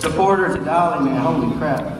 supporter to Dolly, man. Holy crap.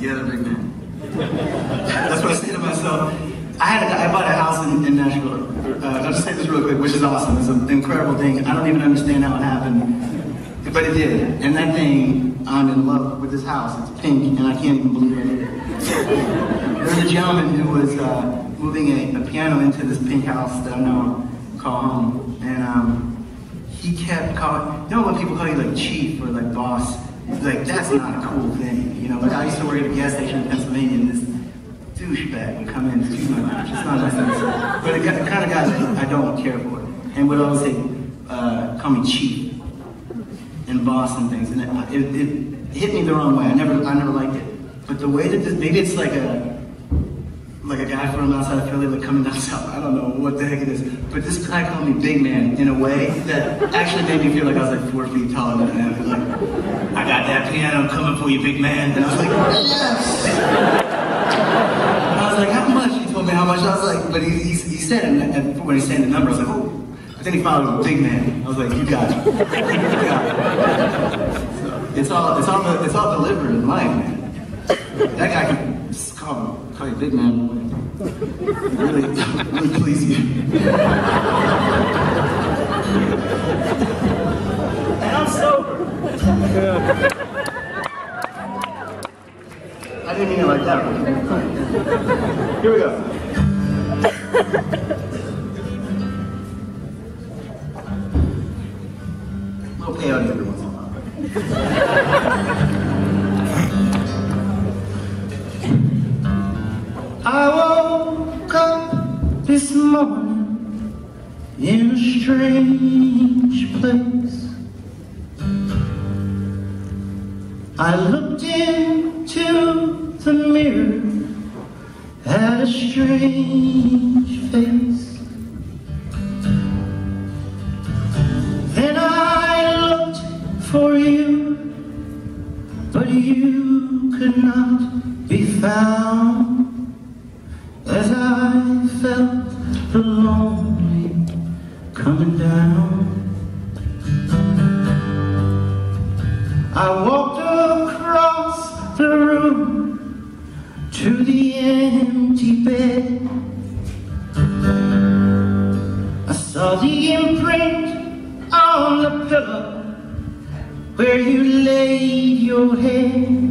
Together, big man. That's what I say to myself. I had a, I bought a house in, in Nashville. Uh, I'll just say this real quick, which is awesome. It's an incredible thing. I don't even understand how it happened, but it did. And that thing, I'm in love with this house. It's pink, and I can't even believe it. There's a gentleman who was uh, moving a, a piano into this pink house that I now call home, and um, he kept calling. You know when people call you like chief or like boss? Like that's not a cool thing, you know. Like I used to work at a gas station in Pennsylvania, and this douchebag would come in, and excuse my language, it's not to say, but the, kind of guy that I don't care for, and would always say, uh, call me chief and boss and things, and it, it, it hit me the wrong way. I never, I never liked it. But the way that this, maybe it's like a, like a guy from outside of Philly, like coming down south. I don't know what the heck it is. But this guy called me big man in a way that actually made me feel like I was like four feet taller than him. Like, I got that piano coming for you, big man. And I was like, yes. I was like, how much? He told me how much. I was like, but he, he, he said it, and when he said the number, I was like, oh. But then he followed with big man. I was like, you got it. You got it. It's all, it's all, the, it's all delivered in life, man. That guy can just call you big man. Really, really please you. And I'm sober. I didn't mean it like that. Here we go. little peyote every once in a while. I woke up this morning in a strange place. I looked into the mirror at a strange face. Then I looked for you, but you could not be found. Felt the lonely coming down. I walked across the room to the empty bed. I saw the imprint on the pillow where you laid your head.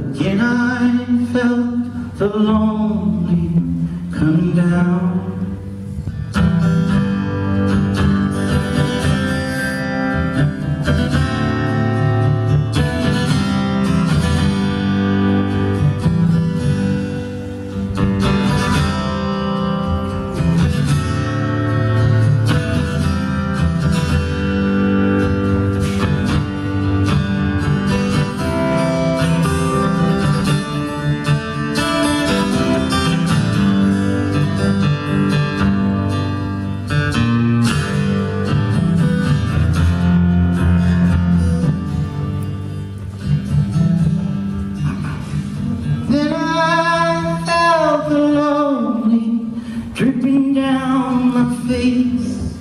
Again I felt the lonely come down. Dripping down my face.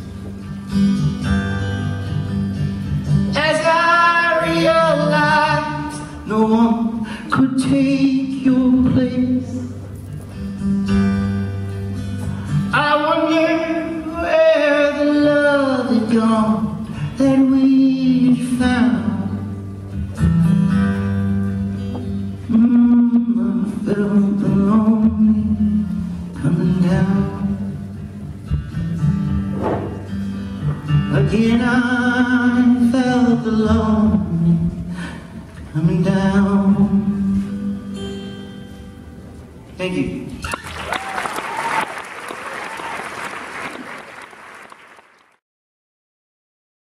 As I realized no one could take your place I wonder where the love had gone Again I felt the coming down. Thank you.